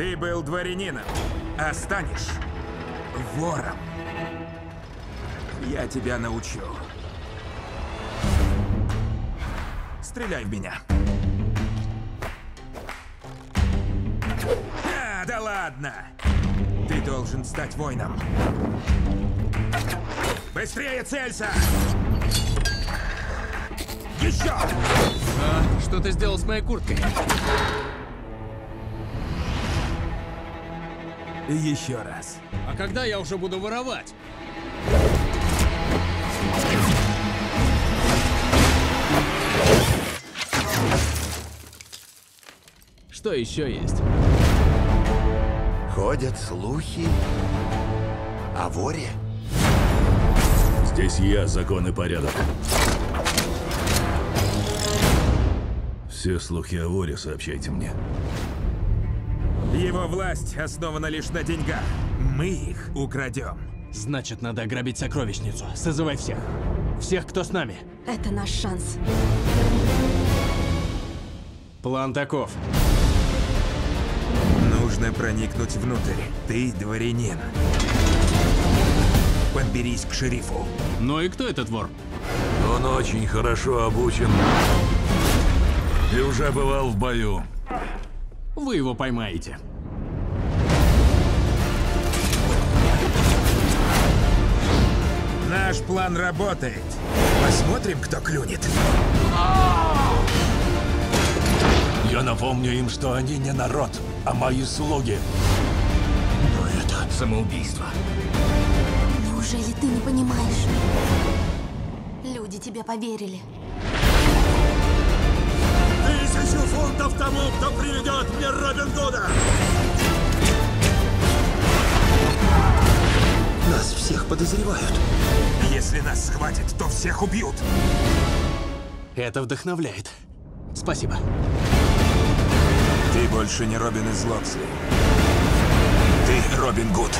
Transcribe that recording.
Ты был дворянином, а станешь вором. Я тебя научу. Стреляй в меня. А, да ладно! Ты должен стать воином. Быстрее целься! Еще! А, что ты сделал с моей курткой? Еще раз. А когда я уже буду воровать? Что еще есть? Ходят слухи о воре. Здесь я закон и порядок. Все слухи о воре сообщайте мне. Его власть основана лишь на деньгах. Мы их украдем. Значит, надо ограбить сокровищницу. Созывай всех. Всех, кто с нами. Это наш шанс. План таков. Нужно проникнуть внутрь. Ты дворянин. Подберись к шерифу. Ну и кто этот вор? Он очень хорошо обучен. И уже бывал в бою. Вы его поймаете. Наш план работает. Посмотрим, кто клюнет. Я напомню им, что они не народ, а мои слуги. Но это самоубийство. Неужели ты не понимаешь? Люди тебе поверили. Приведет мне Робин Гуда! Нас всех подозревают. Если нас схватят, то всех убьют. Это вдохновляет. Спасибо. Ты больше не Робин из Локсли. Ты Робин Гуд.